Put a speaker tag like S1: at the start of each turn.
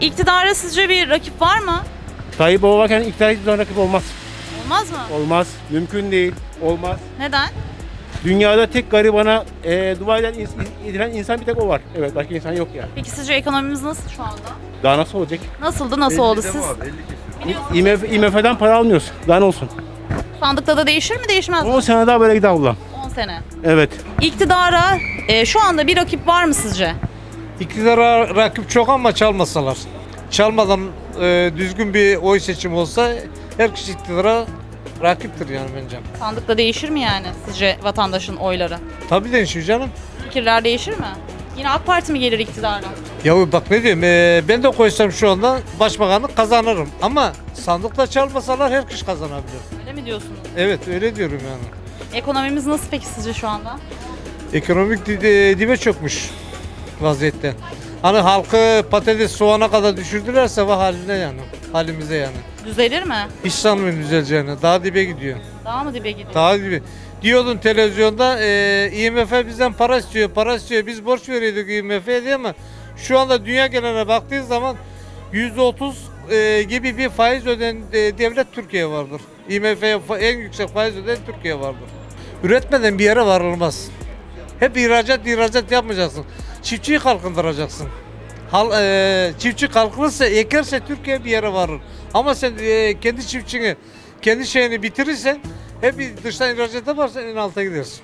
S1: bir rakip var mı?
S2: Tayyip varken iktidar hiçbir zaman rakip olmaz.
S1: Olmaz mı?
S2: Olmaz. Mümkün değil. Olmaz.
S1: Neden?
S2: Dünyada tek garibana e, dua eden, edilen insan bir tek o var. Evet başka insan yok yani.
S1: Peki sizce ekonomimiz nasıl şu anda?
S2: Daha nasıl olacak?
S1: Nasıldı, nasıl oldu siz?
S2: IMF, IMF'den para almıyoruz. Daha ne olsun?
S1: Sandıkta da değişir mi, değişmez mi?
S2: 10 sene daha böyle gider ablam.
S1: 10 sene.
S2: Evet.
S1: İktidara e, şu anda bir rakip var mı sizce?
S3: İktidara rakip çok ama çalmasalar. Çalmadan e, düzgün bir oy seçimi olsa her kişi iktidara rakiptir yani bence.
S1: Sandıkta değişir mi yani sizce vatandaşın oyları?
S3: Tabii değişiyor canım.
S1: Fikirler değişir mi? Yine AK Parti mi gelir iktidara?
S3: Ya bak ne diyeyim e, ben de koysam şu anda başbakanlık kazanırım. Ama sandıkta çalmasalar her kişi kazanabilir.
S1: Öyle mi diyorsunuz?
S3: Evet öyle diyorum yani.
S1: Ekonomimiz nasıl peki sizce şu anda?
S3: Ekonomik di- dibe çökmüş vaziyette. Hani halkı patates soğana kadar düşürdülerse vah haline yani. Halimize yani.
S1: Düzelir mi?
S3: Hiç sanmıyorum düzeleceğini. Daha dibe gidiyor.
S1: Daha mı dibe gidiyor?
S3: Daha gibi. Diyordun televizyonda e, IMF bizden para istiyor, para istiyor. Biz borç veriyorduk IMF'ye diye ama şu anda dünya geneline baktığın zaman %30 e, gibi bir faiz öden e, devlet Türkiye vardır. IMF'ye en yüksek faiz öden Türkiye vardır. Üretmeden bir yere varılmaz. Hep ihracat ihracat yapmayacaksın. Çiftçiyi kalkındıracaksın. Hal, e, çiftçi kalkınırsa, ekerse Türkiye bir yere varır. Ama sen e, kendi çiftçini, kendi şeyini bitirirsen hep dıştan ihracat yaparsan en alta gidersin.